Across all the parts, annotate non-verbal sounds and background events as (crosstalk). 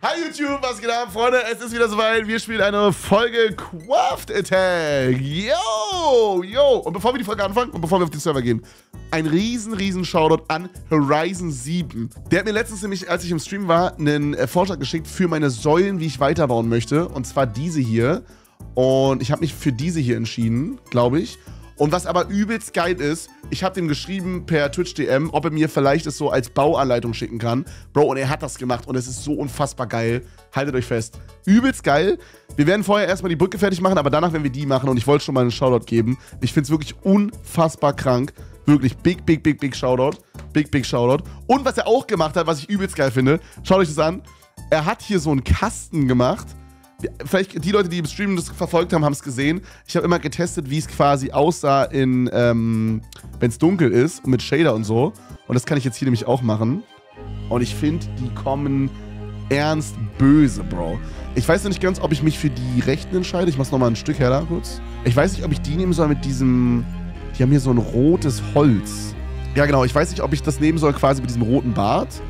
Hi YouTube, was geht ab, Freunde? Es ist wieder soweit. Wir spielen eine Folge Craft Attack. Yo, yo. Und bevor wir die Folge anfangen und bevor wir auf den Server gehen, ein riesen, riesen Shoutout an Horizon 7. Der hat mir letztens nämlich, als ich im Stream war, einen äh, Vorschlag geschickt für meine Säulen, wie ich weiterbauen möchte. Und zwar diese hier. Und ich habe mich für diese hier entschieden, glaube ich. Und was aber übelst geil ist, ich habe dem geschrieben per Twitch-DM, ob er mir vielleicht es so als Bauanleitung schicken kann. Bro, und er hat das gemacht und es ist so unfassbar geil. Haltet euch fest. Übelst geil. Wir werden vorher erstmal die Brücke fertig machen, aber danach werden wir die machen und ich wollte schon mal einen Shoutout geben. Ich finde es wirklich unfassbar krank. Wirklich big, big, big, big Shoutout. Big, big Shoutout. Und was er auch gemacht hat, was ich übelst geil finde, schaut euch das an. Er hat hier so einen Kasten gemacht vielleicht die Leute, die im Stream das verfolgt haben, haben es gesehen. Ich habe immer getestet, wie es quasi aussah, in, ähm, wenn es dunkel ist, mit Shader und so. Und das kann ich jetzt hier nämlich auch machen. Und ich finde, die kommen ernst böse, Bro. Ich weiß noch nicht ganz, ob ich mich für die rechten entscheide. Ich mach's nochmal ein Stück heller kurz. Ich weiß nicht, ob ich die nehmen soll mit diesem. Die haben hier so ein rotes Holz. Ja, genau. Ich weiß nicht, ob ich das nehmen soll quasi mit diesem roten Bart.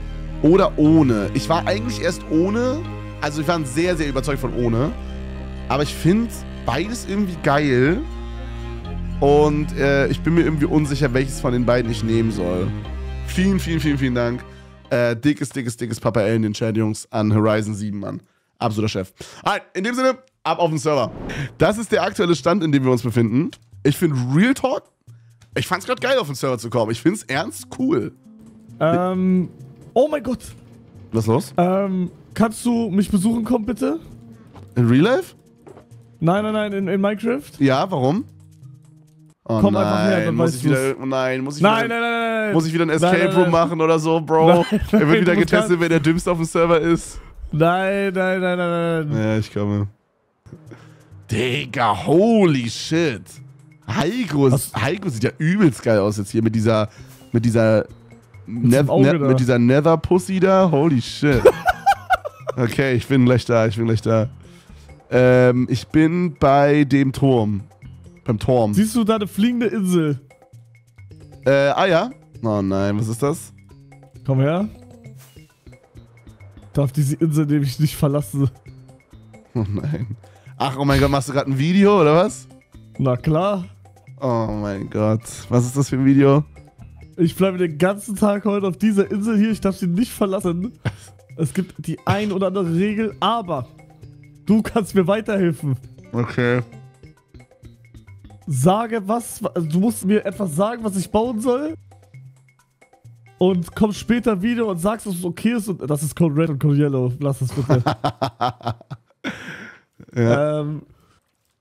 Oder ohne. Ich war eigentlich erst ohne, also ich war sehr, sehr überzeugt von ohne. Aber ich finde beides irgendwie geil. Und äh, ich bin mir irgendwie unsicher, welches von den beiden ich nehmen soll. Vielen, vielen, vielen, vielen Dank. Äh, dickes, dickes, dickes Papa L in den Chat, Jungs, an Horizon 7, Mann. Absoluter Chef. Alright, in dem Sinne, ab auf den Server. Das ist der aktuelle Stand, in dem wir uns befinden. Ich finde Real Talk, ich fand es gerade geil, auf den Server zu kommen. Ich finde es ernst cool. Ähm, oh mein Gott. Was ist los? Ähm, kannst du mich besuchen kommen, bitte? In Real Life? Nein, nein, nein, in, in Minecraft? Ja, warum? Oh Komm nein, einfach her, dann muss weißt ich wieder, Nein, muss ich nein, wieder, nein, nein, nein, muss ich wieder ein Escape nein, nein, Room machen oder so, Bro? Nein, er wird wieder getestet, wer der Dümmste auf dem Server ist. Nein, nein, nein, nein, nein. Ja, ich komme. Digga, holy shit. Heiko, Heiko sieht ja übelst geil aus jetzt hier mit dieser, mit dieser, Mit, ne mit dieser Nether Pussy da. Holy shit. (laughs) okay, ich bin gleich da, ich bin gleich da. Ähm, ich bin bei dem Turm. Beim Turm. Siehst du da eine fliegende Insel? Äh, ah ja. Oh nein, was ist das? Komm her. Darf diese Insel nämlich nicht verlassen. Oh nein. Ach, oh mein Gott, machst du gerade ein Video oder was? Na klar. Oh mein Gott. Was ist das für ein Video? Ich bleibe den ganzen Tag heute auf dieser Insel hier. Ich darf sie nicht verlassen. (laughs) Es gibt die ein oder andere Regel, aber du kannst mir weiterhelfen. Okay. Sage was, du musst mir etwas sagen, was ich bauen soll. Und komm später wieder und sagst, dass es okay ist. Und das ist Code Red und Code Yellow. Lass es bitte. (laughs) ja. ähm,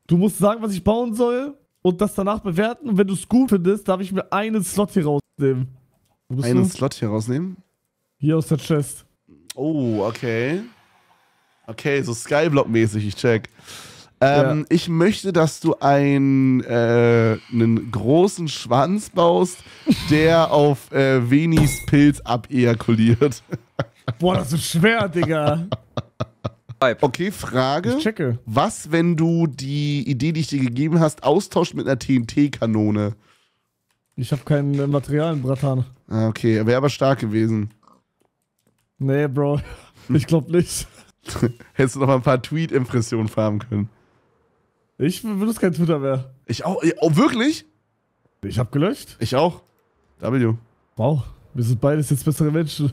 du musst sagen, was ich bauen soll und das danach bewerten. Und wenn du es gut findest, darf ich mir einen Slot hier rausnehmen. Einen du? Slot hier rausnehmen? Hier aus der Chest. Oh, okay. Okay, so Skyblock-mäßig, ich check. Ähm, ja. Ich möchte, dass du ein, äh, einen großen Schwanz baust, der (laughs) auf äh, Venis Pilz abejakuliert. Boah, das ist schwer, Digga. Okay, Frage. Ich checke. Was, wenn du die Idee, die ich dir gegeben hast, austauscht mit einer TNT-Kanone? Ich habe kein Material, Bratan. Ah, okay, wäre aber stark gewesen. Nee, Bro. (laughs) Ich glaube nicht. Hättest du noch mal ein paar Tweet-Impressionen farmen können. Ich benutze kein Twitter mehr. Ich auch. Oh, wirklich? Ich hab gelöscht. Ich auch. W. Wow, wir sind beides jetzt bessere Menschen.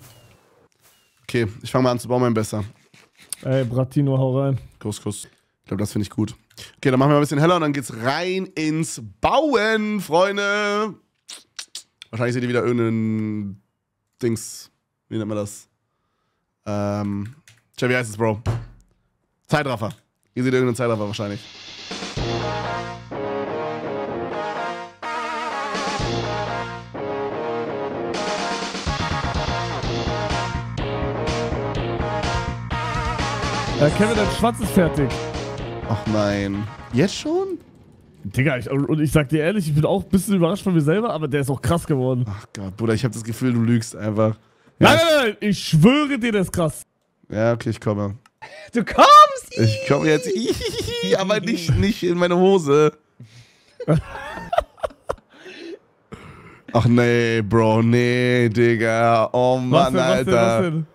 Okay, ich fange mal an zu bauen, mein Besser. Ey, Bratino, hau rein. Kuss, Kuss. Ich glaube, das finde ich gut. Okay, dann machen wir ein bisschen heller und dann geht's rein ins Bauen, Freunde. Wahrscheinlich seht ihr wieder irgendein Dings. Wie nennt man das? Ähm. Tja, wie heißt es, Bro? Zeitraffer. Ihr seht irgendeinen Zeitraffer wahrscheinlich. Ja, Kevin, dein Schwanz ist fertig. Ach nein. Jetzt schon? Digga, ich, und ich sag dir ehrlich, ich bin auch ein bisschen überrascht von mir selber, aber der ist auch krass geworden. Ach Gott, Bruder, ich habe das Gefühl, du lügst einfach. Ja, nein, nein, nein, ich schwöre dir, der ist krass. Ja, okay, ich komme. Du kommst! Ich komme jetzt, (laughs) aber nicht, nicht in meine Hose. Ach nee, Bro, nee, Digga. Oh Mann, was denn, Alter. Was denn,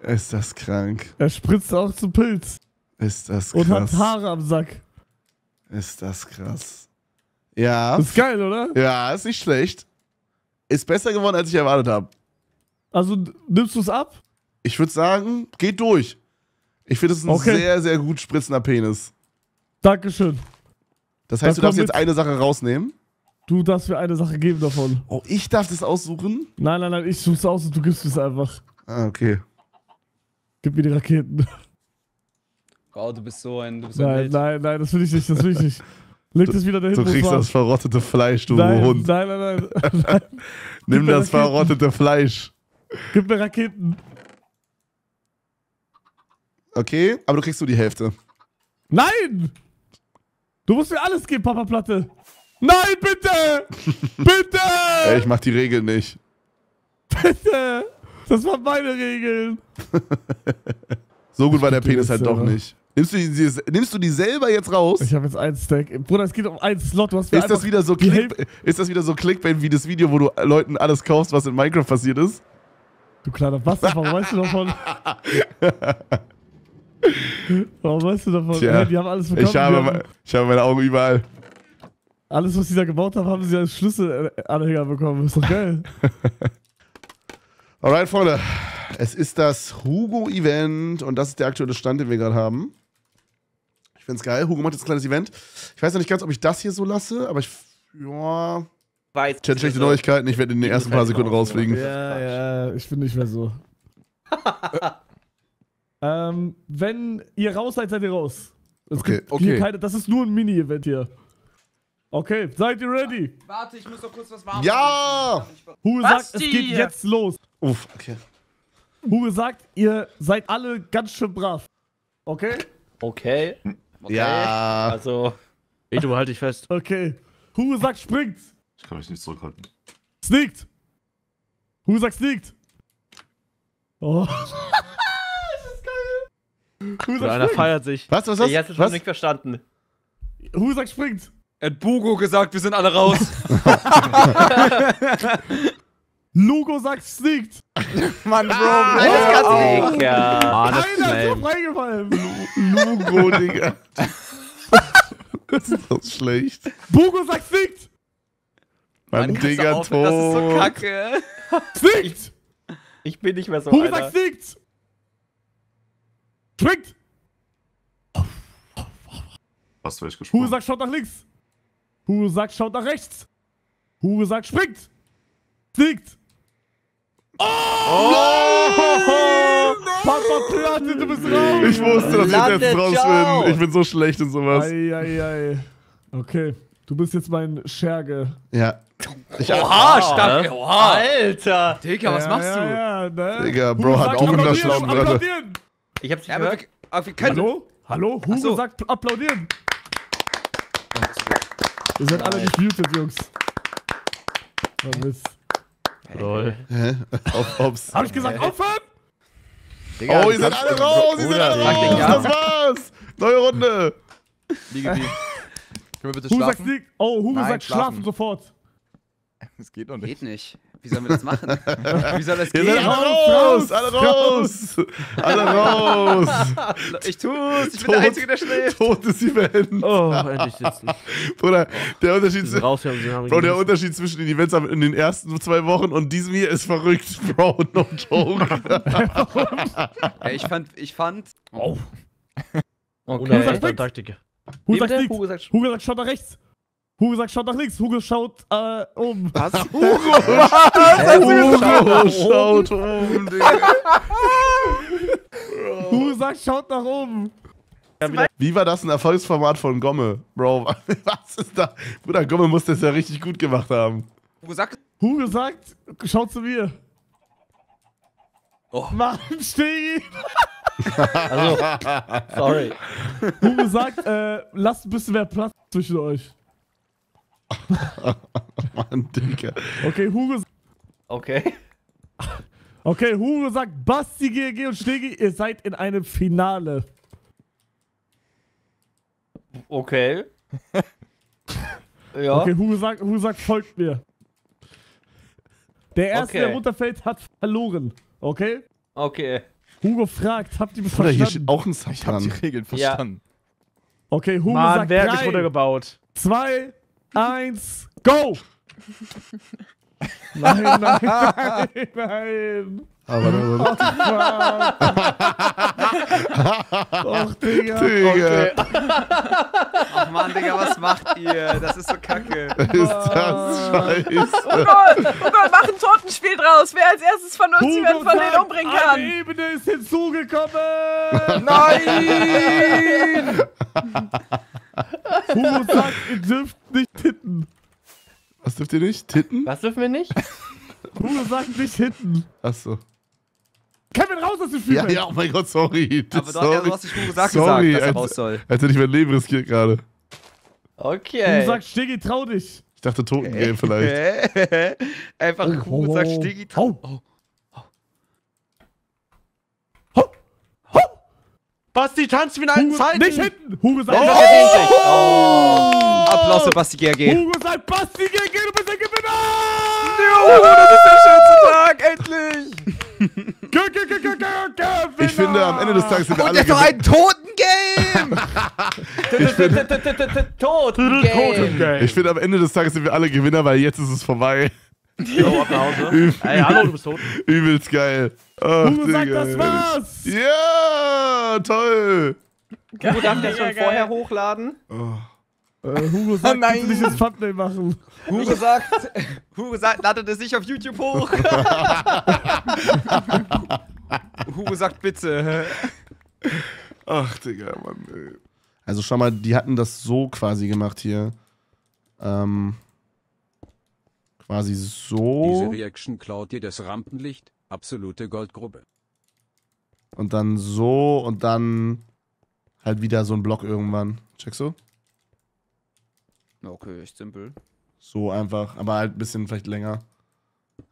was denn? Ist das krank. Er spritzt auch zum Pilz. Ist das Und hat krass. Haare am Sack. Ist das krass. Ja. Ist geil, oder? Ja, ist nicht schlecht. Ist besser geworden, als ich erwartet habe. Also nimmst du es ab? Ich würde sagen, geht durch. Ich finde, es ist ein Okay. sehr, sehr gut spritzender Penis. Dankeschön. Das heißt, Dann du darfst jetzt eine Sache rausnehmen. Du darfst mir eine Sache geben davon. Oh, ich darf das aussuchen? Nein, nein, nein, ich such's aus und du gibst es einfach. Ah, okay. Gib mir die Raketen. Oh, du bist so ein. Du bist so ein Nein, nein, nein, das will ich nicht, das will ich nicht. Leg das wieder dahin, Du es kriegst das verrottete Fleisch, du nein, Hund. nein, nein, nein, nein. (laughs) (laughs) Nimm das Raketen. verrottete Fleisch. Gib mir Raketen. Okay, aber du kriegst nur die Hälfte. Nein! Du musst mir alles geben, Papa Platte. Nein, bitte! (laughs) bitte! Ey, ich mach die Regeln nicht. Bitte! Das waren meine Regeln. (laughs) So gut war der Ich Penis halt doch nicht. Nimmst du, die, nimmst du die selber jetzt raus? Ich habe jetzt einen Stack. Bruder, es geht um einen Slot. Du hast mir Ist das, wieder so Click, ist das wieder so Clickbait wie das Video, wo du Leuten alles kaufst, was in Minecraft passiert ist? Du kleiner Bastard, warum weißt du davon? warum weißt du davon? Tja, Hey, die haben alles bekommen. Ich habe, haben, ich habe meine Augen überall. alles, was die da gebaut haben, haben sie als Schlüsselanhänger bekommen. Ist doch geil. (laughs) Alright, Freunde. Es ist das Hugo-Event und das ist der aktuelle Stand, den wir gerade haben. Ich find's geil. Hugo macht jetzt ein kleines Event. Ich weiß noch nicht ganz, ob ich das hier so lasse, aber ich. Ja. Weiß. Chat, schlechte Neuigkeiten. Ich werde in den ersten paar Sekunden rausfliegen. Ja, ja, ich bin nicht mehr so. (laughs) ähm, wenn ihr raus seid, seid ihr raus. Es Okay, gibt hier okay. keine, das ist nur ein Mini-Event hier. Okay, seid ihr ready? Warte, ich muss doch kurz was warm Ja! Was sagt, es geht jetzt los. Uff, okay. Hugo sagt, ihr seid alle ganz schön brav. Okay? Okay. Okay. Ja. Also. Ich du halt dich fest. Okay. Hugo sagt, springt. Ich kann mich nicht zurückhalten. Sneakt. Hugo sagt, sneakt. Oh. (laughs) das ist geil. Oder sagt, einer springt. feiert sich. Was, was, was? Jetzt ist schon was? nicht verstanden. Hugo sagt, springt. Er hat Bugo gesagt, wir sind alle raus. (laughs) Lugo sagt, sneakt. (laughs) Mann, Bro. Nein, das Oh. kannst du nicht. Ja. Keiner ist drauf reingefallen. Lugo, Digga. das ist doch schlecht. Bugo sagt, sneakt. Kannst du Digga, aufhören? Das ist so tot. kacke. Sneakt. Ich bin nicht mehr so Hugo sagt, sneakt. Springt. Hast du echt Hugo gesprochen? sagt, schaut nach links. Hugo sagt, schaut nach rechts. Hugo sagt, springt. Sneakt. Oh! Papa Platte, du bist raus. Ich wusste, dass ich jetzt ciao. rausfinden. Ich bin so schlecht in sowas. Eieiei. Okay, du bist jetzt mein Scherge. Ja. Ich Oha, Wow, stark. ne? Oha. Alter. Digga, was ja, machst ja, du? Ja, ne? Digga, Bro Hugo hat auch Brother. applaudieren. Ich hab's nicht Ja, aber gehört. wir, aber wir können. Hallo? Hallo? Hugo so. sagt applaudieren. Ihr seid alle nicht muted, Jungs. Oh, Mist. Lol. Hä? Auf, ups. Hab ich gesagt, aufhören? Oh, ihr seid alle raus, ihr seid alle raus. Das war's. Neue Runde. Liege wie. Können wir bitte Hugo sagt schlafen? Sneak. Oh, Hugo Nein, sagt schlafen schlafen. sofort. (laughs) Das geht doch nicht. Geht nicht. Wie sollen wir das machen? (laughs) Wie soll das gehen? alle Raus, raus. Alle raus. Alle raus. (laughs) Ich tu's. Ich bin der Tot. Einzige, der schläft. Totes Event. Oh, endlich sitzen. Bruder, der Unterschied, Diese raus, Bro, der. Unterschied zwischen den Events in den ersten zwei Wochen und diesem hier ist verrückt, Bro. No joke. Ey, ich fand, ich fand. Oh. Okay. Okay, sagt dann Taktik. Hugo sagt? Sneak. Hugo sagt Hugo sagt, schaut nach rechts. Hugo sagt, schaut nach links. Hugo schaut äh, um. Was? (laughs) Hugo schaut um, Digga. (laughs) Hugo sagt, schaut nach oben. Wie war das ein Erfolgsformat von Gomme? Bro, (laughs) was ist da? Bruder, Gomme muss das ja richtig gut gemacht haben. Hugo sagt. Hugo sagt, schaut zu mir. Oh. Mann, Stegi. Also, (laughs) sorry. Hugo sagt, äh, lasst ein bisschen mehr Platz zwischen euch. (laughs) Mann, Digga. Okay, Hugo, Okay. okay, Hugo sagt, Basti, GG und Stegi, ihr seid in einem Finale. Okay. (laughs) ja. Okay, Hugo sagt, Hugo sagt, folgt mir. Der Erste, Okay. der runterfällt, hat verloren. Okay? Okay. Hugo fragt, habt ihr mich Bruder, hier steht auch ein Sub Ich hab die. Regeln Ja. verstanden. Okay, Hugo Mann, sagt wer hat mich runtergebaut? zwei, eins, go! (laughs) nein, nein, (laughs) nein, nein. Aber warte, (laughs) Och, Digga. Digga, Ach man, Digga, was macht ihr? Das ist so kacke. ist das scheiße. Oh Gott, oh Gott, mach ein Totenspiel draus. Wer als erstes von uns jemanden von denen umbringen Eine kann. Ebene ist hinzugekommen! (laughs) Nein! (laughs) Hugo sagt, ihr dürft nicht hitten. Was dürft ihr nicht? Titten? Was dürfen wir nicht? Hugo sagt nicht hitten. Achso. Kevin, raus aus dem Spiel! Ja, ja, oh mein Gott, sorry. Aber doch, sorry. ja, du hast dich gut gesagt, Sorry, gesagt, dass er als- raus soll. Als hätte ich mein Leben riskiert gerade. Okay. Hugo sagt, Stiggy, trau dich. Ich dachte Totengame (laughs) vielleicht. (laughs) Einfach Hugo sagt Stiggy. Hau. Basti, tanzt wie in alten Hugo, Zeiten. nicht hinten! Hugo sagt, Das verdient sich. Oh. Applaus für Basti GRG. Hugo sagt, Basti, geh, du bist der Gewinner! das ist der schönste Tag, endlich! Ich finde, am Ende des Tages sind wir Und alle jetzt noch Gewinner. ein Totengame! Tot. Game. Ich finde, am Ende des Tages sind wir alle Gewinner, weil jetzt ist es vorbei. Jo, ab nach Hause. Ey, hallo, du bist tot. Übelst geil. Ach, Hugo sagt, das war's! Ja, toll. Hugo darf das schon vorher hochladen. Äh, Hugo (laughs) sagt, nein. bitte nicht das Thumbnail machen. Hugo sagt, (laughs) Hugo sagt, ladet es nicht auf YouTube hoch. (laughs) Hugo sagt bitte. Ach, Digga, Mann, ey. Also schau mal, die hatten das so quasi gemacht hier. Ähm, quasi Diese so Reaction klaut dir das Rampenlicht. Absolute Goldgrube. und dann so und dann halt wieder so ein Block irgendwann. Checkst du? Okay, echt simpel. So einfach, aber halt ein bisschen vielleicht länger.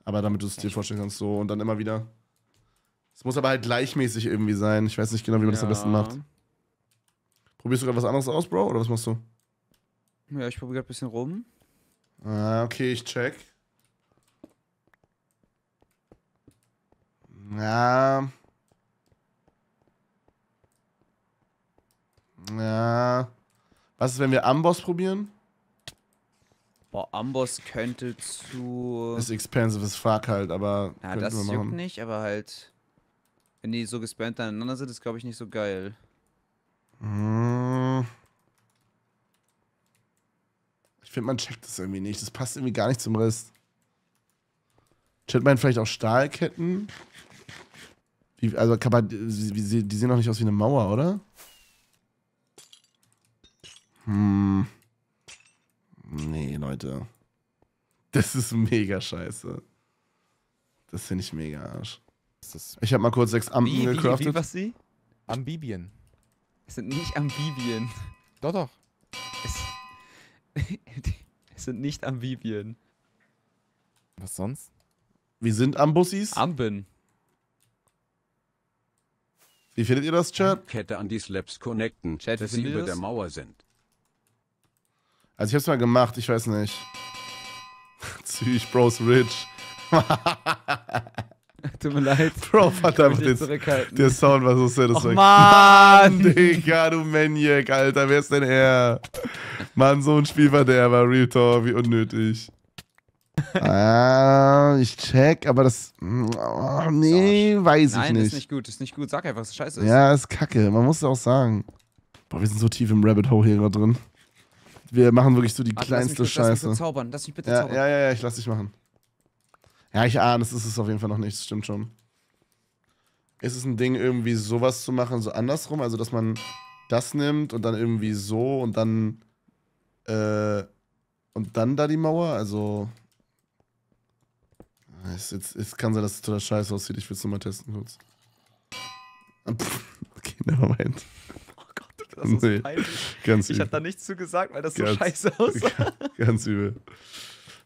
Aber damit du es dir vorstellen kannst, so und dann immer wieder. Es muss aber halt gleichmäßig irgendwie sein. Ich weiß nicht genau, wie man das am besten macht. Probierst du gerade was anderes aus, Bro? Oder was machst du? Ja, ich probiere gerade ein bisschen rum. Ah, okay, ich check. Ja. Ja. Was ist, wenn wir Amboss probieren? Boah, Amboss könnte zu. Ist expensive as fuck halt, aber Ja, das wir juckt nicht, aber halt. Wenn die so gespammt aneinander sind, ist glaube ich nicht so geil. Hm. Ich finde, man checkt das irgendwie nicht. Das passt irgendwie gar nicht zum Rest. Checkt man vielleicht auch Stahlketten? Wie, also, kann man, die, die die sehen doch nicht aus wie eine Mauer, oder? Hm. Nee, Leute. Das ist mega scheiße. Das finde ich mega Arsch. Ich habe mal kurz sechs Ampen Wie, wie, gecraftet. wie, was sie? Amphibien. Es sind nicht Amphibien. Doch, doch. Es, (laughs) es sind nicht Amphibien. Was sonst? Wie sind Ambussis? Amben. Wie findet ihr das, Chat? Kette an die Slabs connecten, Chat, wie dass sie über der das? Mauer sind. Also ich hab's mal gemacht, ich weiß nicht. (laughs) Zürich Bros Rich. (laughs) Tut mir leid. (laughs) Bro, den, zurückhalten. der Sound war so satisfying. Mann! Digga, du Maniac, Alter, wer ist denn er? Mann, so ein Spielverderber, Real Talk, wie unnötig. ah, ich check, aber das. Oh, nee, weiß ich Nein, nicht. ist nicht gut, ist nicht gut. Sag einfach, es scheiße ist. Ja, ist kacke, man muss es auch sagen. Boah, wir sind so tief im Rabbit Hole hier gerade drin. Wir machen wirklich so die Warte, lass mich kleinste Lass mich Scheiße. kurz zaubern. Lass mich bitte Ja, zaubern. ja, ja, ja, ich lass dich machen. Ja, ich ahne, es ist es auf jeden Fall noch nicht, das stimmt schon. Ist es ein Ding, irgendwie sowas zu machen, so andersrum? Also, dass man das nimmt und dann irgendwie so und dann. Äh, und dann da die Mauer? Also. Es, es, es kann sein, dass es total scheiße aussieht. Ich will es nur mal testen kurz. Pff, (laughs) Okay, nevermind. Das ist Nee. so peinlich. Ganz Ich übel. hab da nichts zu gesagt, weil das so Ganz- scheiße (laughs) aussah. Ganz übel.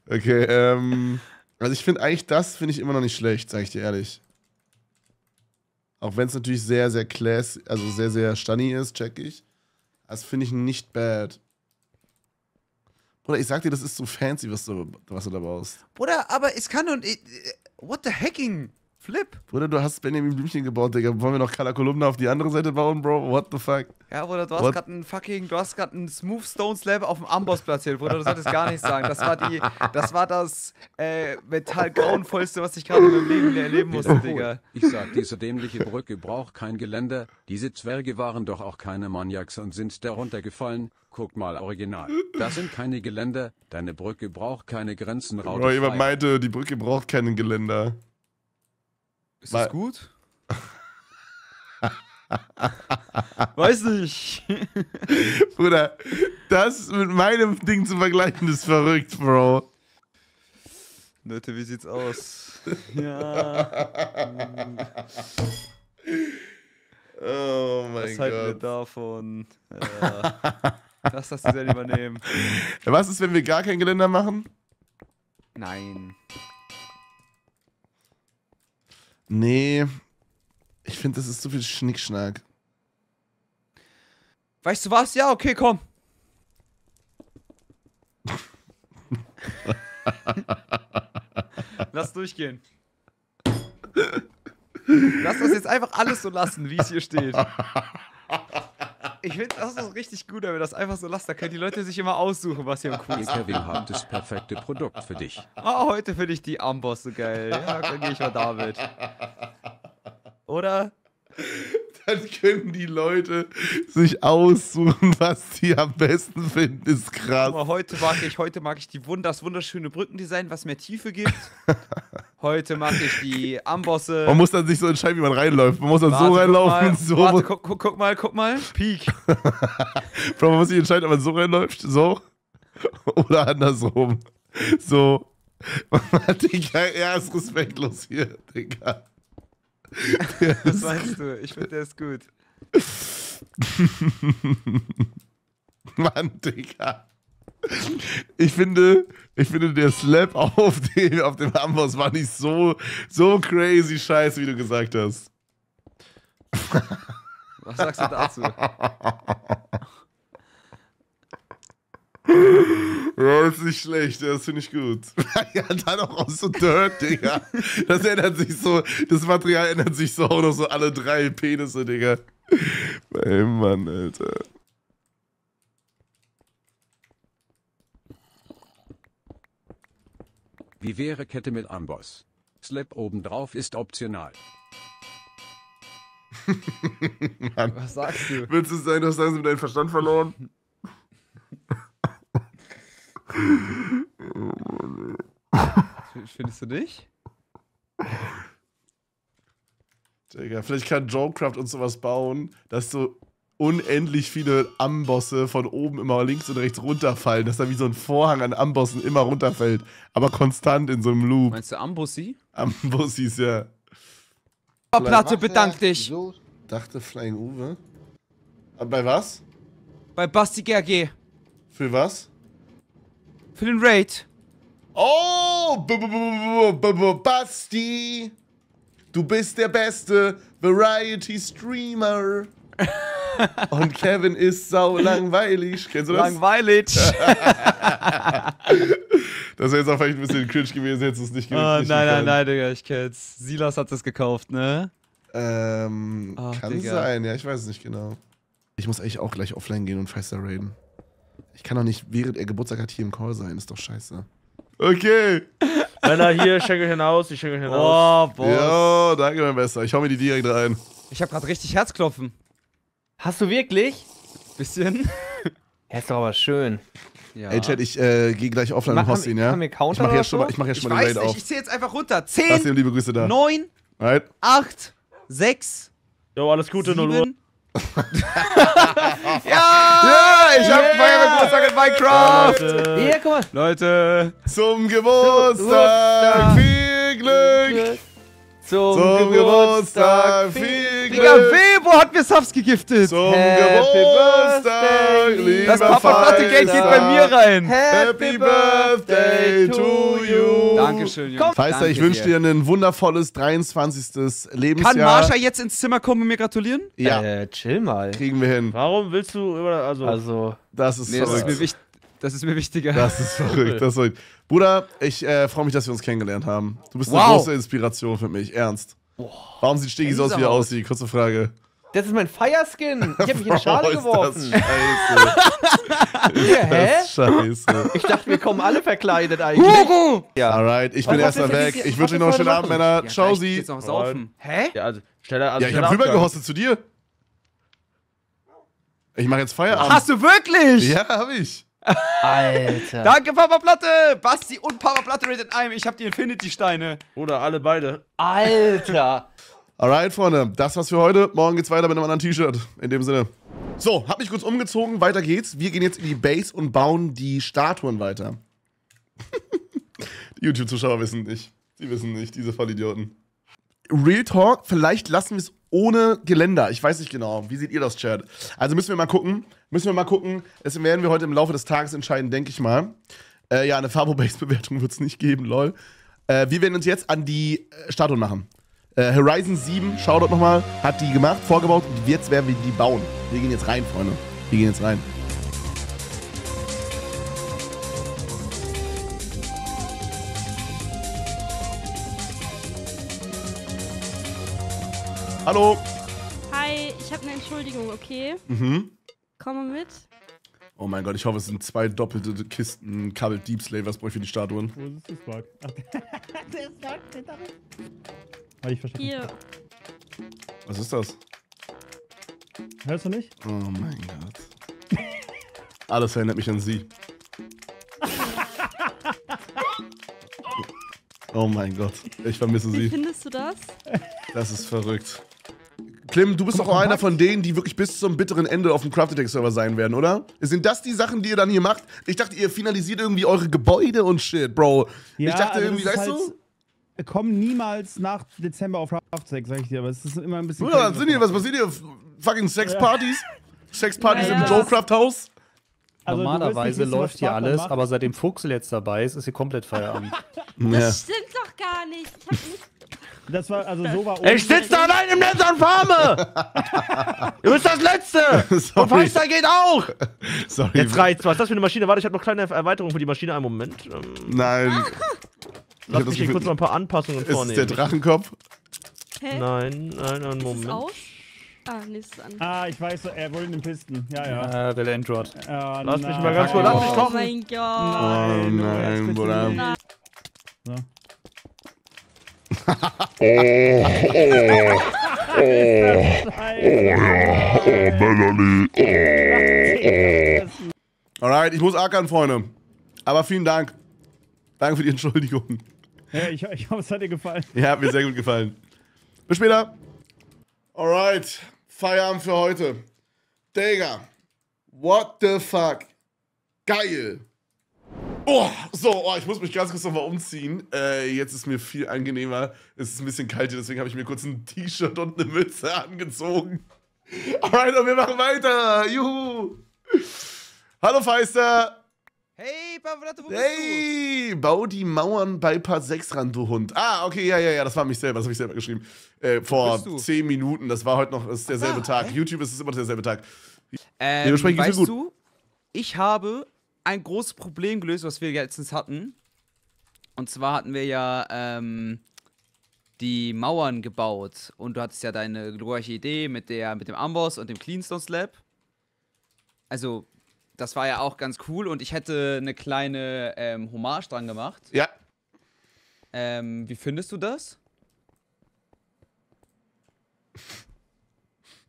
Okay, ähm. Also ich finde eigentlich das finde ich immer noch nicht schlecht, sag ich dir ehrlich. Auch wenn es natürlich sehr, sehr class, also sehr, sehr stunny ist, check ich. Das finde ich nicht bad. Bruder, ich sag dir, das ist so fancy, was du, was du da baust. Bruder, aber es kann und. äh, What the hecking? Flip. Bruder, du hast Benjamin Blümchen gebaut, Digga. Wollen wir noch Kala Kolumna auf die andere Seite bauen, Bro? What the fuck? Ja, Bruder, du hast gerade einen fucking, du hast gerade einen Smooth Stone Slab auf dem Amboss platziert, Bruder, du solltest gar nichts sagen. Das war die, das war das äh, mental grauenvollste, was ich gerade in meinem Leben erleben musste, Digga. Ich sag, diese dämliche Brücke braucht kein Geländer. Diese Zwerge waren doch auch keine Maniacs und sind darunter gefallen. Guck mal, original. Das sind keine Geländer. Deine Brücke braucht keine Grenzen. Bro, jemand meinte, die Brücke braucht keinen Geländer. Ist Mal- das gut? (laughs) Weiß nicht. (laughs) Bruder, das mit meinem Ding zu vergleichen, ist verrückt, Bro. Leute, wie sieht's aus? (laughs) Ja. Oh mein Was halten wir Gott. davon? Ja. Lass das Design übernehmen. Was ist, wenn wir gar kein Geländer machen? Nein. Nee. Ich finde, das ist zu viel Schnickschnack. Weißt du was? Ja, okay, komm. (laughs) Lass durchgehen. Lass das jetzt einfach alles so lassen, wie es hier steht. (laughs) Ich finde, das ist richtig gut, wenn wir das einfach so lassen. Da können die Leute sich immer aussuchen, was hier am Ihr coolsten Kevin habt das perfekte Produkt für dich. Ah, heute finde ich die Amboss so geil. Ja, dann gehe ich mal damit. Oder? Dann können die Leute sich aussuchen, was sie am besten finden. Ist Guck krass. mal, heute mag ich, heute mag ich die das wunderschöne Brückendesign, was mehr Tiefe gibt. Heute mag ich die Ambosse. Man muss dann sich so entscheiden, wie man reinläuft. Man muss dann so Warte, guck reinlaufen, mal, so. Warte, guck, guck, guck mal, guck mal. Peak. (laughs) Bro, man muss sich entscheiden, ob man so reinläuft, so. Oder andersrum. So. (laughs) Digga, er ist respektlos hier, Digga. Was meinst du? Ich finde, der ist gut. (laughs) Mann, Digga. Ich finde, ich finde, der Slap (laughs) auf dem, auf dem Amboss war nicht so, so crazy scheiße, wie du gesagt hast. (laughs) Was sagst du dazu? (laughs) Ja, ist nicht schlecht, das finde ich gut. ja, dann auch aus so Dirt, Digga. Das ändert sich so, das Material ändert sich so auch noch so alle drei Penisse, Digga. Ey, Mann, Alter. Wie wäre Kette mit Amboss? Slap obendrauf ist optional. (laughs) Was sagst du? Willst du sein, du hast langsam deinen Verstand verloren? (laughs) (laughs) Findest du nicht? Digga, vielleicht kann Jokecraft uns sowas bauen, dass so unendlich viele Ambosse von oben immer links und rechts runterfallen, dass da wie so ein Vorhang an Ambossen immer runterfällt, aber konstant in so einem Loop. Meinst du Ambussi? Ambossis, ja. Platte, bedank dich. Dachte Flying Uwe. Aber bei was? Bei Basti GRG. Für was? Für den Raid. Oh, -b -b -b Basti, du bist der beste Variety-Streamer. (laughs) Und Kevin ist sau langweilig. Kennst du das? Langweilig. (laughs) Das wäre jetzt auch vielleicht ein bisschen cringe gewesen, hättest du es nicht Oh, nicht nein, nein, nein, Digga, ich kenn's. Silas hat das gekauft, ne? Ähm, Ach, kann Digga. sein, ja, ich weiß es nicht genau. Ich muss eigentlich auch gleich offline gehen und Feister raiden. Ich kann doch nicht, während er Geburtstag hat, hier im Call sein, ist doch scheiße. Okay. Männer, hier, schenke ich hinaus, ich schenke euch hinaus. Oh, boah. Jo, danke, mein Bester. Ich hau mir die direkt rein. Ich hab grad richtig Herzklopfen. Hast du wirklich? Bisschen. (laughs) Ja, ist doch aber schön. Ja. Ey, Chat, ich äh, gehe gleich offline und host ihn, ja? Ich mach jetzt schon mal, so? ich mach jetzt ich schon mal den Raid nicht, auf. ich zähl jetzt einfach runter. Lass dir 10, liebe Grüße da. 9, Alright. 8, 6, Jo, alles Gute, 0 Uhr. 7. (laughs) ja! Ich hab Feuerwehrgeburtstag in Minecraft! Leute. Hier, guck mal. Leute, Zum Geburtstag viel Glück. Zum, Zum Geburtstag viel Digga, Glück. Webo hat mir Subs gegiftet! Zum Happy Birthday, lieber Das Papa-Platte-Geld geht bei mir rein! Happy Birthday to you. Dankeschön, Jungs. Feister, ich wünsche dir ein wundervolles 23. Lebensjahr. Kann Marsha jetzt ins Zimmer kommen und mir gratulieren? Ja, Äh, chill mal. kriegen wir hin. Warum willst du über. Also. Also, Das ist Nee, das ist verrückt. mir wichtig. Das ist mir wichtiger. Das ist verrückt, das ist verrückt. Bruder, ich äh, freue mich, dass wir uns kennengelernt haben. Du bist eine Wow. große Inspiration für mich, ernst. Warum sieht Stigi so aus, wie er aussieht? Kurze Frage. Das ist mein Fire-Skin. Ich hab mich in (laughs) eine Schale Bro, geworfen. Ist das scheiße. (laughs) Ja, hä? Das ist scheiße. Ich dachte, wir kommen alle verkleidet eigentlich. Ja. Alright, ich bin erstmal weg. Ich wünsche euch noch einen schönen Abend? Männer. Ja, Ciao, Sie. geht's noch saufen. Hä? Ja, also schneller also Ja, ich schneller hab rüber Abgang. gehostet zu dir. Ich mache jetzt Feierabend. Hast du wirklich? Ja, hab ich. Alter. Danke, Papa Platte! Basti und Papa Platte rated einem. Ich hab die Infinity-Steine. Oder alle beide. Alter. (laughs) Alright, Freunde, das war's für heute. Morgen geht's weiter mit einem anderen T-Shirt. In dem Sinne. So, hab mich kurz umgezogen, weiter geht's. Wir gehen jetzt in die Base und bauen die Statuen weiter. (laughs) die YouTube-Zuschauer wissen nicht. Sie wissen nicht, diese Vollidioten. Real Talk, vielleicht lassen wir es ohne Geländer. Ich weiß nicht genau. Wie seht ihr das, Chat? Also müssen wir mal gucken. Müssen wir mal gucken. Das werden wir heute im Laufe des Tages entscheiden, denke ich mal. Äh, ja, eine Fabo-Base-Bewertung wird es nicht geben, lol. Äh, wir werden uns jetzt an die äh, Statuen machen. Äh, Horizon 7, Shoutout nochmal, hat die gemacht, vorgebaut und jetzt werden wir die bauen. Wir gehen jetzt rein, Freunde. Wir gehen jetzt rein. Hallo. Hi, ich habe eine Entschuldigung, okay? Mhm. Komme mit. Oh mein Gott, ich hoffe, es sind zwei doppelte Kisten Kabel Deep Slavers brauche ich für die Statuen. Wo ist das Bug? Ach, (laughs) der ist da, der. Hab ich verstanden. Hier. Was ist das? Hörst du nicht? Oh mein Gott. Alles erinnert mich an sie. (laughs) Oh mein Gott, ich vermisse Wie sie. findest du das? Das ist verrückt. Klim, du bist doch auch einer von denen, die wirklich bis zum bitteren Ende auf dem Craft Attack Server sein werden, oder? Sind das die Sachen, die ihr dann hier macht? Ich dachte, ihr finalisiert irgendwie eure Gebäude und shit, Bro. ich dachte also irgendwie, das ist weißt halt- du? Wir kommen niemals nach Dezember auf Raftsex, sag ich dir, aber es ist immer ein bisschen. Bruder, was sind hier? Was passiert hier? Fucking Sexpartys? Sexpartys Ja, im ja. Joecraft Haus? Also, du wirst Normalerweise nicht wissen, läuft hier alles, macht. aber seitdem Fuchsel jetzt dabei ist, ist hier komplett Feierabend. (laughs) Ja. Das stimmt doch gar nicht. Ich hab nicht. Das war, also so war Ich sitze da allein im Netz und farme! (laughs) du bist das Letzte! Und. Feister geht auch! Sorry. Jetzt reicht's. Was ist das für eine Maschine? Warte, ich habe noch kleine Erweiterung für die Maschine. Einen Moment. Ähm, Nein. Ich hab lass das mich hier kurz mal ein paar Anpassungen Ist vornehmen. der Drachenkopf? Hä? Nein, nein, einen Ist Moment. aus? Ah, nee, ist an. Ah, ich weiß, er wollte in den Pisten. Ja, ja. Äh, der Android. Ah, Lass mich nein. mal ganz kurz- lass mich Oh kochen. mein Gott. Oh Nein, nein, bitte Bruder. nicht. Nein. So. Alright, ich muss ackern, Freunde. Aber vielen Dank. Danke für die Entschuldigung. Ja, ich, ich hoffe, es hat dir gefallen. Ja, hat mir sehr gut gefallen. Bis später. Alright, Feierabend für heute. Digga. What the fuck? Geil. Oh, so, oh, ich muss mich ganz kurz nochmal umziehen. Äh, jetzt ist mir viel angenehmer. Es ist ein bisschen kalt hier, deswegen habe ich mir kurz ein T-Shirt und eine Mütze angezogen. Alright, und wir machen weiter. Juhu. Hallo, Feister. Hey, Papa Platte, wo bist Hey, bau die Mauern bei Part 6 ran, du Hund. Ah, okay, ja, ja, ja, das war mich selber, das habe ich selber geschrieben. Äh, vor bist du? 10 Minuten, das war heute noch, ist derselbe Ah, Tag. echt? YouTube ist es immer derselbe Tag. du? Ähm, Dementsprechend geht's weißt mir du, ich habe ein großes Problem gelöst, was wir letztens hatten. Und zwar hatten wir ja ähm, die Mauern gebaut. Und du hattest ja deine glorreiche Idee mit, der, mit dem Amboss und dem Cleanstone Slab. Also, das war ja auch ganz cool. Und ich hätte eine kleine ähm, Hommage dran gemacht. Ja, Ähm, wie findest du das?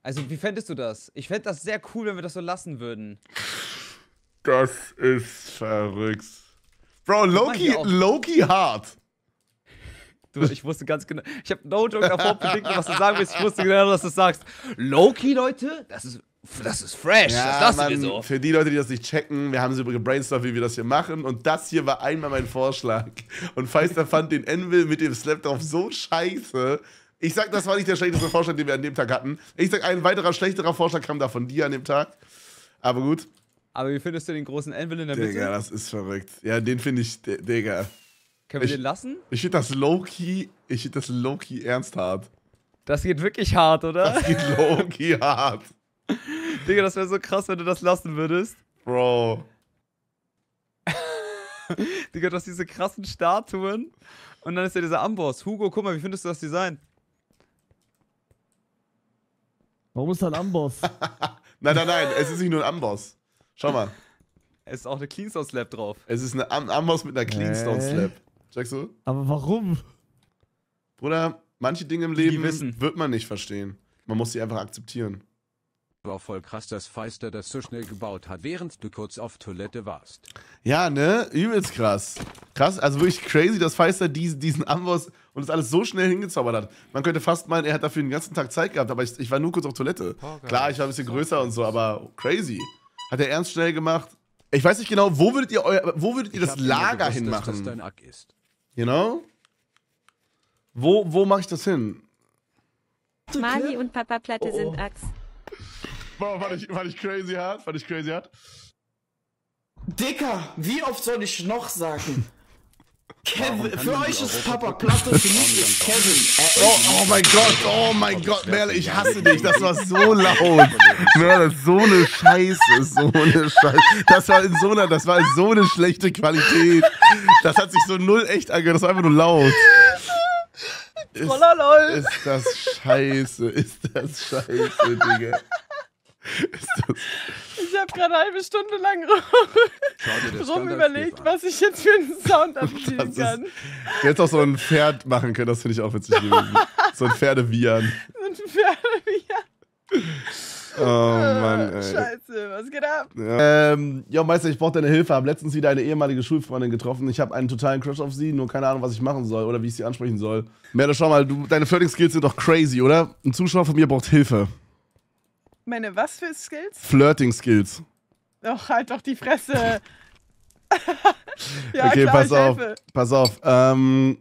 Also, wie fändest du das? Ich fände das sehr cool, wenn wir das so lassen würden. Das ist verrückt. Bro, Loki. Loki hart. Du, ich wusste ganz genau. Ich habe no joke davor predicted, was du sagen willst. Ich wusste genau, dass du sagst. Loki, Leute, das ist, das ist fresh. das lassen wir so. für die Leute, die das nicht checken, wir haben so gebrainstormt, wie wir das hier machen. Und das hier war einmal mein Vorschlag. Und Feister fand den Anvil mit dem Slap drauf so scheiße. Ich sag, das war nicht der schlechteste Vorschlag, den wir an dem Tag hatten. Ich sag, ein weiterer schlechterer Vorschlag kam da von dir an dem Tag. Aber gut. Aber wie findest du den großen Anvil in der Mitte? Digga, das ist verrückt. Ja, den finde ich, Digga. Können wir ich- den lassen? Ich finde das Low-Key, ich finde das Low-Key ernst hart. Das geht wirklich hart, oder? Das geht Low-Key (laughs) hart. Digga, das wäre so krass, wenn du das lassen würdest. Bro. (laughs) Digga, du hast diese krassen Statuen. Und dann ist ja dieser Amboss. Hugo, guck mal, wie findest du das Design? Warum ist da ein Amboss? (laughs) Nein, nein, nein, es ist nicht nur ein Amboss. Schau mal. (laughs) Es ist auch eine Cleanstone Slab drauf. Es ist eine Am Amboss mit einer Cleanstone Slab. Checkst du? Aber warum? Bruder, manche Dinge im Leben wissen. wird man nicht verstehen. Man muss sie einfach akzeptieren. War voll krass, dass Feister das so schnell gebaut hat, während du kurz auf Toilette warst. Ja, ne? Übelst krass. Krass, also wirklich crazy, dass Feister diesen, diesen Amboss und das alles so schnell hingezaubert hat. Man könnte fast meinen, er hat dafür den ganzen Tag Zeit gehabt, aber ich, ich war nur kurz auf Toilette. Klar, ich war ein bisschen größer und so, aber crazy. Hat er ernst schnell gemacht. Ich weiß nicht genau, wo würdet ihr, euer, wo würdet ihr Ich das Lager gewusst, dass das hinmachen? dein Ack ist. You know? Wo, wo mache ich das hin? Mali und Papa Platte sind Axt. Boah, war ich, war ich crazy hart? War ich crazy hart? Dicker, wie oft soll ich noch sagen? Kevin, für euch ist Papa Platte, für mich ist Kevin. Oh, oh mein Gott, oh mein Gott, Merle, ich hasse dich. Das war so laut. Merle, so eine Scheiße, so eine Scheiße. Das war in so einer, das war in so eine schlechte Qualität. Das hat sich so null echt angehört, das war einfach nur laut. Ist, ist das scheiße, ist das scheiße, Digga. Ist das, habe gerade eine halbe Stunde lang (laughs) rum überlegt, was ich jetzt für einen Sound (laughs) ist, kann. jetzt auch so ein Pferd machen können, das finde ich auch witzig gewesen. So ein Pferdevian. Und für Oh Mann, ey. Scheiße, was geht ab? Ja. Ähm, Meister, ich brauche deine Hilfe. Hab letztens wieder eine ehemalige Schulfreundin getroffen. Ich habe einen totalen Crush auf sie, nur keine Ahnung, was ich machen soll oder wie ich sie ansprechen soll. Merle, schau mal, du, deine Flirting-Skills sind doch crazy, oder? Ein Zuschauer von mir braucht Hilfe. Meine was für Skills? Flirting-Skills. Doch, halt doch die Fresse. (laughs) ja, okay, klar, pass auf. Pass auf. Ähm,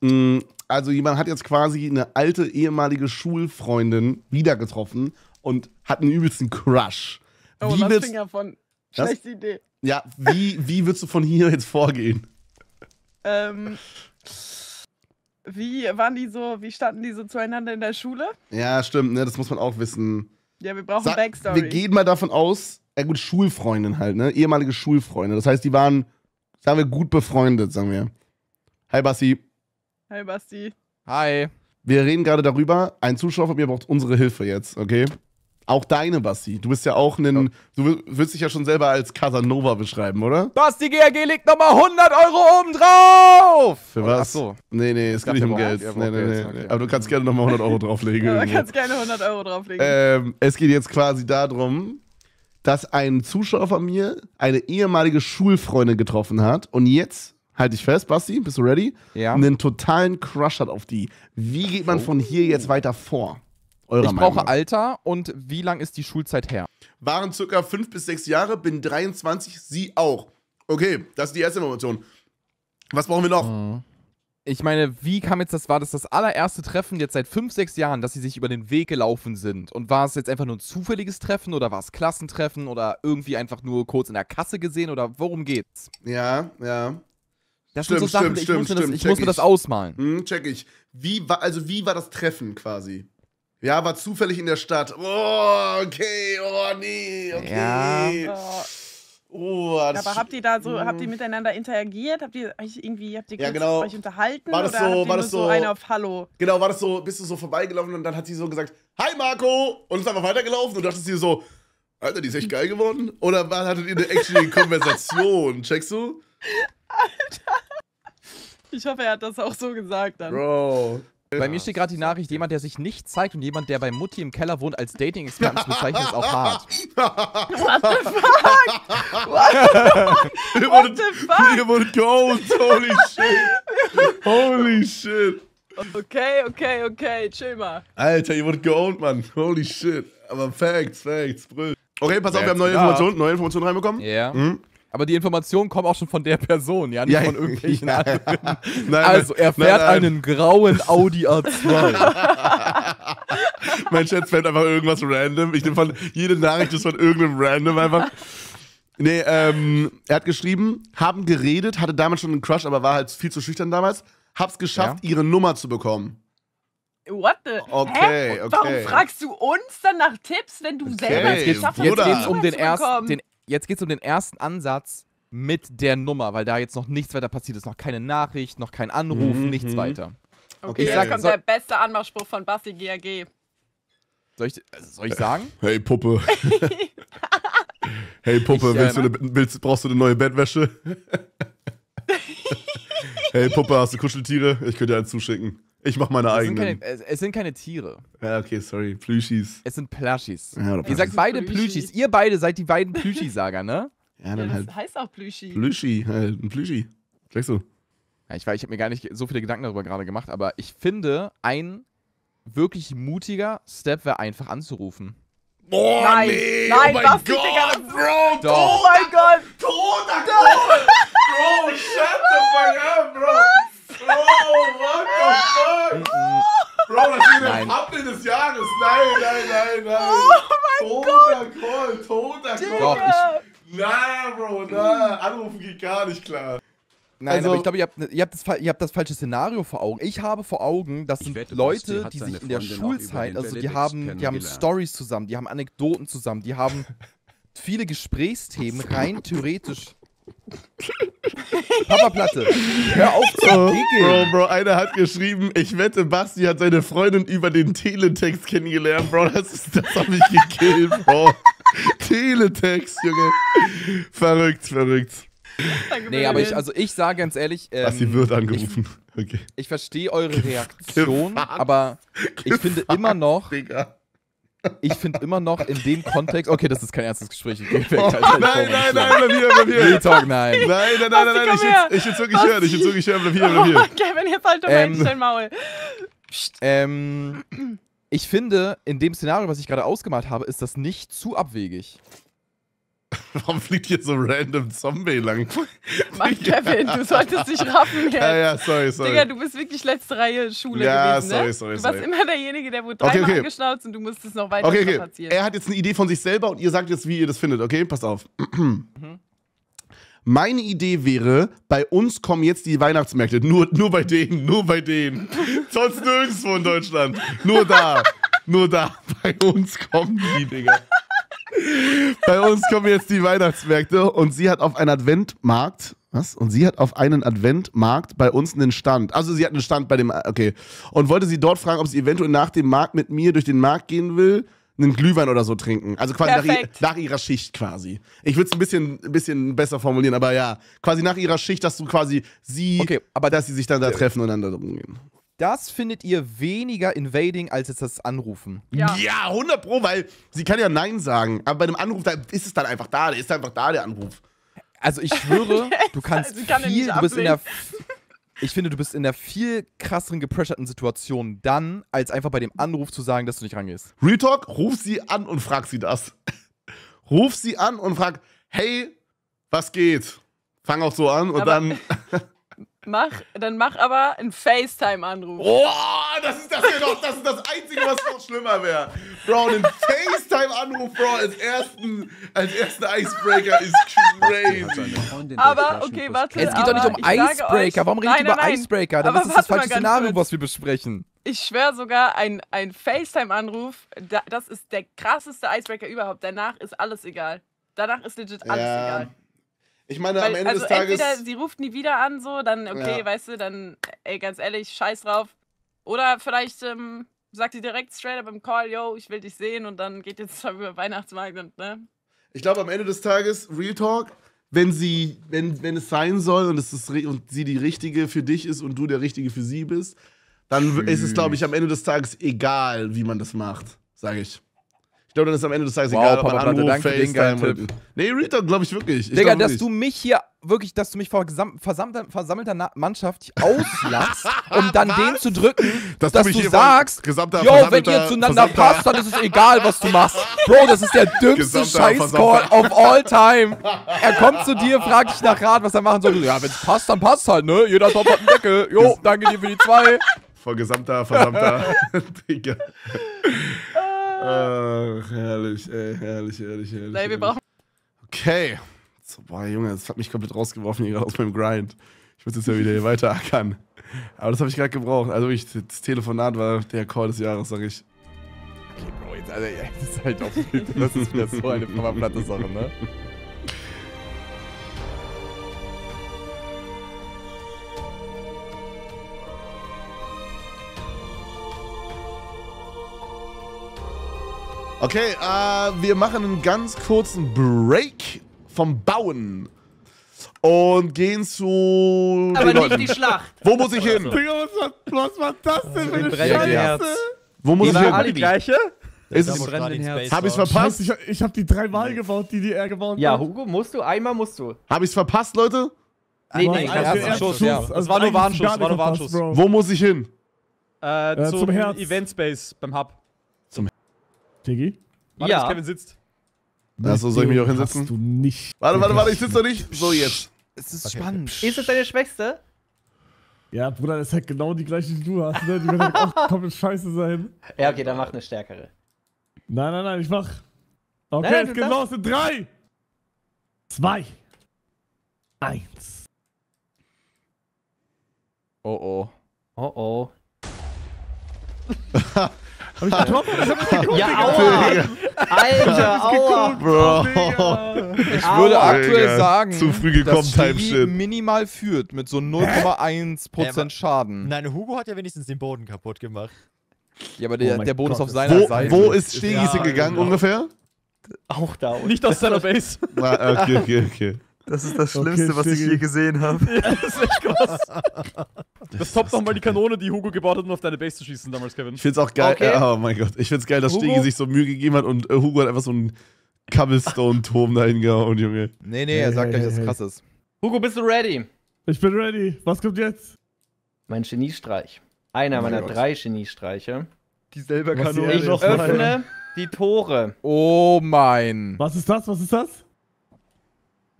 mh, also jemand hat jetzt quasi eine alte ehemalige Schulfreundin wieder getroffen und hat einen übelsten Crush. Oh, wie lass willst, Finger von. Was? Schlechte Idee. ja, wie, wie würdest du von hier jetzt vorgehen? Ähm, wie waren die so, wie standen die so zueinander in der Schule? Ja, stimmt, ne? Das muss man auch wissen. Ja, wir brauchen Sag- Backstory. Wir gehen mal davon aus, ja gut, Schulfreundin halt, ne? Ehemalige Schulfreunde. Das heißt, die waren, sagen wir, gut befreundet, sagen wir. Hi, Bassi. Hi, Basti. Hi. Wir reden gerade darüber, ein Zuschauer von mir braucht unsere Hilfe jetzt, okay? Auch deine, Basti. Du bist ja auch ein, du würdest dich ja schon selber als Casanova beschreiben, oder? Basti GRG legt nochmal 100 Euro oben drauf! Für was? Achso. Nee, nee, es geht nicht um Geld. Nee, nee, nee. Okay. Aber du kannst gerne nochmal 100 Euro (laughs) drauflegen. Ja, irgendwo. kannst gerne 100 Euro drauflegen. Ähm, es geht jetzt quasi darum, dass ein Zuschauer von mir eine ehemalige Schulfreundin getroffen hat und jetzt, halte ich fest, Basti, bist du ready? Ja. Einen totalen Crush hat auf die. Wie geht man von hier jetzt weiter vor? Eurer Ich Meinung brauche nach. Alter und wie lang ist die Schulzeit her? Waren circa fünf bis sechs Jahre, bin 23, sie auch. Okay, das ist die erste Information. Was brauchen wir noch? Ich meine, wie kam jetzt das, war das das allererste Treffen jetzt seit fünf, sechs Jahren, dass sie sich über den Weg gelaufen sind? Und war es jetzt einfach nur ein zufälliges Treffen oder war es Klassentreffen oder irgendwie einfach nur kurz in der Kasse gesehen oder worum geht's? Ja, ja. Das Stimmt, sind so Sachen, stimmt, ich stimmt, muss mir das, stimmt, ich muss mir das ausmalen. Hm, check ich. Wie war, also wie war das Treffen quasi? Ja, war zufällig in der Stadt. Oh, okay, oh nee, okay. Oh, Oh, das aber habt ihr da so, habt ihr miteinander interagiert? Habt ihr euch irgendwie, habt ihr Ja, genau. euch unterhalten? War das oder so- habt ihr war nur das so so- eine auf Hallo? Genau, war das so, bist du so vorbeigelaufen und dann hat sie so gesagt, Hi Marco! Und ist einfach weitergelaufen und dachtest dir so, Alter, die ist echt geil geworden? Oder war, hattet ihr eine actually (laughs) Konversation? Checkst du? Ich hoffe, er hat das auch so gesagt dann. Bro. Bei mir steht gerade die Nachricht, jemand, der sich nicht zeigt und jemand, der bei Mutti im Keller wohnt, als Dating-Experten zu bezeichnen, ist auch hart. What the fuck? What wurdet, the fuck? ihr wurdet geholt, holy shit. Holy shit. Okay, okay, okay, chill mal. Alter, ihr wurdet geowned, Mann. Holy shit. Aber Facts, Facts, Brüll. Okay, pass auf, wir haben neue. Informationen, neue Informationen reinbekommen. Ja. Mhm. Aber die Informationen kommen auch schon von der Person, ja, nicht Ja, von irgendwelchen (laughs) ja. anderen. Nein, Also, er nein, fährt nein. einen grauen Audi A2. (laughs) Mein Chat fällt einfach irgendwas random. Ich nehme von, jede Nachricht ist von irgendeinem random einfach. Nee, ähm, er hat geschrieben, haben geredet, hatte damals schon einen Crush, aber war halt viel zu schüchtern damals. Hab's geschafft, ihre Nummer zu bekommen. What the? Okay, Hä? okay. Warum fragst du uns dann nach Tipps, wenn du selber es geschafft hast, jetzt Nummer geht's um den bekommen? den, jetzt geht's um den ersten Ansatz, mit der Nummer, weil da jetzt noch nichts weiter passiert ist. Noch keine Nachricht, noch kein Anruf, Mhm, nichts mhm. weiter. Okay, Ich jetzt sag- kommt soll- der beste Anmachspruch von Basti GAG. Soll ich, also soll ich sagen? (laughs) Hey Puppe. (laughs) hey Puppe, Ich, willst du ähm, eine, willst, brauchst du eine neue Bettwäsche? (laughs) hey Puppe, hast du Kuscheltiere? Ich könnte dir einen zuschicken. Ich mach meine Es sind, eigenen. keine, es, es sind keine Tiere. Ja, okay, sorry. Plüschis. Es sind Plushies. Ja, Ihr sagt beide Plüschi. Plüschis. Ihr beide seid die beiden Plüschi-Sager, ne? Ja, Ja, dann das halt heißt auch Plüschi. Plüschi, halt ein Plüschi. Sagst du? Ja, ich weiß, ich habe mir gar nicht so viele Gedanken darüber gerade gemacht, aber ich finde, ein wirklich mutiger Step wäre einfach anzurufen. Boah, Nein, nee, nein, oh mein Gott, das- Bro, Doch. Oh mein Gott! toter Call! Bro, shut the fuck up, Bro! (laughs) Bro, what the fuck? Bro, das ist der Nein. Pappel des Jahres. Nein, nein, nein, nein. Oh mein toter Call, toter Call. Doch, ich, Na, Bro, na, anrufen geht gar nicht klar. nein, Also- aber ich glaube, ihr, habt ne- ihr, ihr habt das falsche Szenario vor Augen. Ich habe vor Augen, das sind wette, Leute, die sich in der Schulzeit, also die haben, die haben. Stories zusammen, die haben Anekdoten zusammen, die haben (laughs) viele Gesprächsthemen rein theoretisch. (laughs) Papaplatte, hör auf zu Bro, giggeln. Bro, einer hat geschrieben, ich wette, Basti hat seine Freundin über den Teletext kennengelernt. Bro, das, ist, das hat mich gekillt, Bro. (laughs) Teletext, Junge. Verrückt, verrückt. Nee, aber ich, also ich sage ganz ehrlich, ähm, Basti wird angerufen. Okay. Ich verstehe eure Reaktion, Gefahren. aber ich finde immer noch, Digga. Ich finde immer noch in dem Kontext, okay, das ist kein ernstes Gespräch. Ich weg, Oh, nein, ich brauch nein, meinen nein, Schlaf. bleib hier, bleib hier. Real Talk, nein. Nein, nein, nein, nein, nein, ich ich will's wirklich hören, ich will's wirklich hören, bleib hier, bleib hier. Oh, Kevin, jetzt halt Ähm, dein Maul. Ähm, ich finde, in dem Szenario, was ich gerade ausgemalt habe, ist das nicht zu abwegig. (laughs) Warum fliegt hier so random Zombie lang? (laughs) Mann, Kevin, du solltest dich raffen jetzt. Ja, ja, sorry, sorry. Digga, du bist wirklich letzte Reihe Schule Ja, gewesen, sorry, ne? sorry, Du warst sorry. immer derjenige, der wurde Okay, dreimal okay. angeschnauzt und du musstest noch weiter Okay, okay. strapazieren. Er hat jetzt eine Idee von sich selber und ihr sagt jetzt, wie ihr das findet, okay? Passt auf. (clears throat) Meine Idee wäre, bei uns kommen jetzt die Weihnachtsmärkte. Nur, nur bei denen, nur bei denen. (laughs) Sonst nirgendwo in Deutschland. Nur da. nur da. Bei uns kommen die, Digga. Bei uns kommen jetzt die Weihnachtsmärkte und sie hat auf einen Adventmarkt, was? Und sie hat auf einen Adventmarkt bei uns einen Stand. Also sie hat einen Stand bei dem, okay. Und wollte sie dort fragen, ob sie eventuell nach dem Markt mit mir durch den Markt gehen will, einen Glühwein oder so trinken. Also quasi nach, ihr, nach ihrer Schicht quasi. Ich würde es ein bisschen, ein bisschen besser formulieren, aber ja, quasi nach ihrer Schicht, dass du quasi sie, Okay, aber dass sie sich dann da treffen und dann da rumgehen. Das findet ihr weniger invading als jetzt das Anrufen. Ja. Ja, 100 Pro, weil sie kann ja Nein sagen. Aber bei einem Anruf, da ist es dann einfach da. Der ist einfach da, der Anruf. Also ich schwöre, (laughs) du kannst Sie kann viel, nicht du bist in der, (laughs) ich finde, du bist in der viel krasseren gepressurten Situation dann, als einfach bei dem Anruf zu sagen, dass du nicht rangehst. Real Talk, ruf sie an und frag sie das. (laughs) ruf sie an und frag, hey, was geht? Fang auch so an und Aber- dann. Mach, dann mach aber einen FaceTime-Anruf. Oh, das ist das hier doch, das ist das Einzige, was noch schlimmer wäre. Bro, einen FaceTime-Anruf, Bro, als ersten, als ersten Icebreaker ist crazy. Aber, okay, warte. Es geht doch nicht um Icebreaker. euch- Warum redet Nein, ihr über nein. Icebreaker? Dann Aber ist das das falsche Szenario, kurz. was wir besprechen. Ich schwöre sogar, ein, ein FaceTime-Anruf, da, das ist der krasseste Icebreaker überhaupt. Danach ist alles egal. Danach ist legit alles Ja, egal. Ich meine, am Weil, Ende also des Tages. entweder sie ruft nie wieder an, so, dann okay, Ja. weißt du, dann, ey, ganz ehrlich, scheiß drauf. Oder vielleicht ähm, sagt sie direkt straight up im Call, yo, ich will dich sehen und dann geht jetzt (laughs) über Weihnachtsmarkt und, ne? Ich glaube, am Ende des Tages, Real Talk, wenn sie, wenn, wenn es sein soll und, es ist, und sie die Richtige für dich ist und du der Richtige für sie bist, dann w- ist es, glaube ich, am Ende des Tages egal, wie man das macht, sage ich. Ich glaube, dann ist am Ende des Tages Wow, egal, ob man Papa anruft, danke für den geilen FaceTime oder- Nee, Real Talk, glaube ich wirklich. Ich Digga, glaub dass wirklich. du mich hier wirklich, dass du mich vor versammelter, versammelter Mannschaft auslachst, (laughs) um dann den zu drücken, Dass dass, du du sagst, yo, wenn versammelter- ihr zueinander versammelter- passt, dann ist es egal, was du machst. Bro, das ist der dümmste Scheiß-Call versammelter- of all time. Er kommt zu dir, fragt dich nach Rat, was er machen soll. Ja, wenn es passt, dann passt halt, ne? Jeder Topf hat einen Deckel. Jo, danke dir für die zwei. Vor gesamter, versamter. (laughs) Digga. Ach, herrlich, ey, herrlich, herrlich, herrlich. Nee, wir brauchen. Okay. So, boah, Junge, das hat mich komplett rausgeworfen hier gerade aus meinem Grind. Ich muss jetzt ja wieder hier weiter ackern. Aber das habe ich gerade gebraucht. Also ich, das Telefonat war der Call des Jahres, sag ich. Okay, Bro, jetzt, also, das ist halt auch, das ist wieder so eine Papa-Platte-Sache, ne? Okay, äh, wir machen einen ganz kurzen Break vom Bauen. Und gehen zu. Aber den Leuten. nicht die Schlacht. Wo muss ich hin? Digga, was war, was war das denn für eine Scheiße? Wo muss Die ich hin? alle die gleiche? Ist es, hab ich's verpasst? ich, ich habe die dreimal gebaut, die, die er gebaut Ja, hat. Hugo, musst du? Einmal musst du. Hab ich's verpasst, Leute? Nee, nee, erste Schluss. Schuss, ja. also Das war nur eigentlich Warnschuss, gar nicht war nur verpasst, Warnschuss. Bro. Wo muss ich hin? Äh, Äh, zum, zum Herz. Event Space beim Hub. Diggi? Warte, Ja. bis Kevin sitzt. Achso, soll ich mich auch Hast hinsetzen? du nicht. Warte, warte, warte, ich sitze noch nicht. So, jetzt. Es ist spannend. Ist es deine Schwächste? Ja, Bruder, das ist halt genau die gleiche, die du hast, ne? Die wird halt auch (laughs) komplett scheiße sein. Ja, okay, dann mach eine stärkere. Nein, nein, nein, ich mach. Okay, Nein, nein, es geht los in drei, zwei, eins. Oh oh. Oh oh. (laughs) Hab ich getroffen? (laughs) Ich hab nicht geguckt, Ja, Digga. aua! Alter, aua! Bro. Ich würde Aua. aktuell Digga, sagen, zu früh gekommen, dass Timeshit. minimal führt mit so 0,1% Schaden. Nein, Hugo hat ja wenigstens den Boden kaputt gemacht. Ja, aber der, Oh der Boden ist auf seiner Wo, Seite. wo ist Stegis Ja, hingegangen genau. ungefähr? Auch da unten. Nicht aus seiner Base. (laughs) Ah, okay, okay, okay. Das ist das Okay, Schlimmste, was ich je gesehen habe. (laughs) das ist echt krass. Das toppt nochmal die Kanone, die Hugo gebaut hat, um auf deine Base zu schießen damals, Kevin. Ich find's auch geil. Okay. Oh mein Gott. Ich find's geil, dass Hugo? Stegi sich so Mühe gegeben hat und äh, Hugo hat einfach so einen Cobblestone-Turm dahin gehauen, Junge. Nee, nee, er sagt Hey, gleich, hey, dass es hey. krass ist. Hugo, bist du ready? Ich bin ready. Was kommt jetzt? Mein Geniestreich. Einer Oh mein meiner Gott. drei Geniestreiche. Die selber Kanone. die Ich noch öffne die Tore. Oh mein. Was ist das? Was ist das?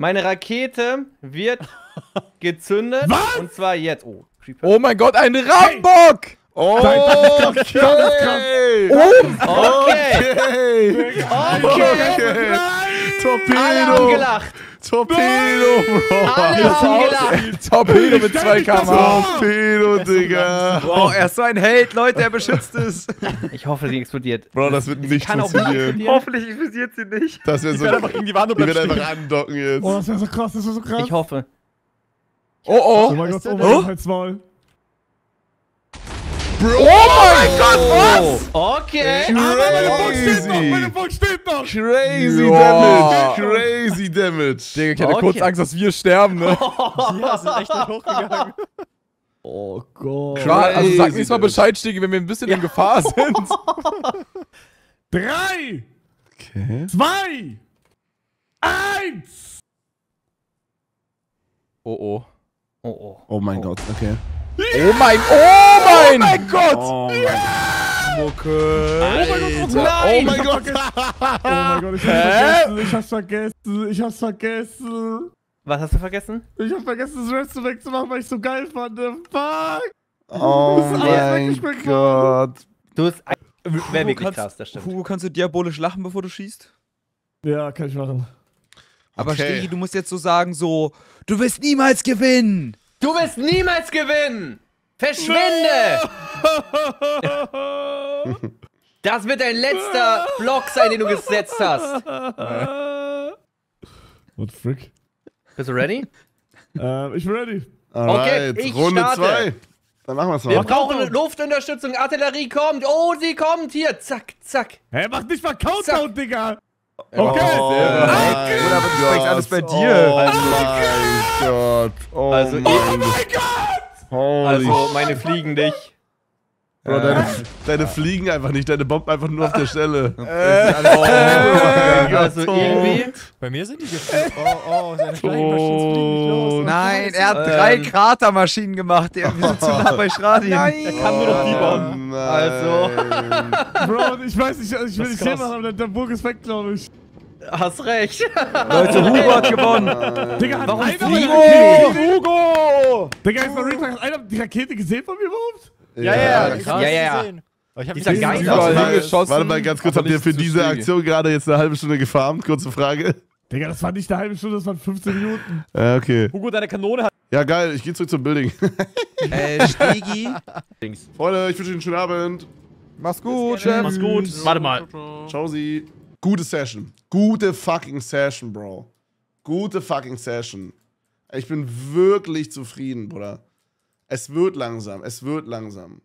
Meine Rakete wird (laughs) gezündet. Und zwar jetzt. Oh, Creeper. Oh mein Gott, ein Rambock! Oh, Nein, das ist krass, das ist krass. Oh, Okay. okay. Okay. Torpedo. Alle haben gelacht. Torpedo, Bro. Alle haben gelacht. Torpedo mit 2 km/h. Torpedo, Digga. Wow, er ist so ein Held, Leute, er beschützt es. (laughs) Ich hoffe, die explodiert. Bro, das wird nicht funktionieren. explodieren. Hoffentlich explodiert sie nicht. Das wäre Ich so. werde einfach gegen die Wand und Ich bleib werde einfach andocken jetzt. Oh, das wäre so krass, das wäre so krass. Ich hoffe. Oh Oh oh. mein Gott, oh mein Oh. Gott, halt's Maul. Oh mein Gott, was? Okay. Crazy. Punkt steht noch. Crazy Joa. Damage. Crazy Damage. Digga, ich hatte Okay. kurz Angst, dass wir sterben, ne? (laughs) Ja, sind echt nicht hochgegangen. (laughs) Oh Gott. Klar, also sag Crazy nächstes Mal. Bescheid, Stigi, wenn wir ein bisschen in Gefahr (laughs) sind. Drei, Okay. zwei, eins. Oh oh. Oh, oh. Oh mein Gott, okay. Oh mein, oh mein Gott! Oh mein Oh mein Gott, oh mein Gott, ich hab's vergessen, ich hab's vergessen, ich hab's vergessen. Was hast du vergessen? Ich hab vergessen, das Rest wegzumachen, weil ich so geil fand. Fuck. Oh (laughs) mein Gott. Du bist. Ein Wäre wirklich kannst- krass, das stimmt. Hugo, kannst du diabolisch lachen, bevor du schießt? Ja, kann ich machen. Aber Okay. Stegi, du musst jetzt so sagen, so, du wirst niemals gewinnen. Du wirst niemals gewinnen! Verschwinde! (laughs) Das wird dein letzter Block sein, den du gesetzt hast. What the frick? Bist du ready? Ähm, ich bin ready. Alright, ich Runde starte. 2. Dann machen wir's Wir mal. brauchen Luftunterstützung. Artillerie kommt. Oh, sie kommt. Hier, zack, zack. Hä, mach nicht mal Countdown, Zack. Digga. Oh Okay. mein Bruder, aber du fängst alles bei dir. Oh mein Gott. Oh Also, mein oh Gott. Holy Also, meine fliegen dich. Bro, deine, (laughs) deine fliegen einfach nicht, deine bomben einfach nur auf der Stelle. Also, irgendwie. Bei mir sind die geflogen. Oh, oh, seine Flying Machines fliegen nicht los. Nein, er hat Ähm. drei Kratermaschinen gemacht. Der, wir sind zu nah bei Schradien. Er kann nur noch die bauen. Also. Bro, ich weiß nicht, ich will nicht sehen, krass. aber der, der Burg ist weg, glaube ich. Hast recht. Leute, Hugo hat gewonnen. Digga, hat Warum einer gesehen? Hugo! Digga, ist Talk, hat einer die Rakete gesehen von mir überhaupt? Ja, ja, Ich krass. hab's Ja, ja, ja. gesehen. Aber ich hab Dieser Geist Überall Warte, hingeschossen, warte mal ganz kurz, habt ihr für diese. Aktion gerade jetzt eine halbe Stunde gefarmt? Kurze Frage. Digga, das war nicht eine halbe Stunde, das waren 15 Minuten. Ja, okay. Hugo, deine Kanone hat. Ja, geil, ich gehe zurück zum Building. (laughs) Äh, Stegi. Freunde, ich wünsche Ihnen einen schönen Abend. Mach's gut, Chef. Mach's gut. Warte mal. Ciao, Sie. Gute Session. Gute fucking Session, Bro. Gute fucking Session. Ich bin wirklich zufrieden, Bruder. Es wird langsam, es wird langsam.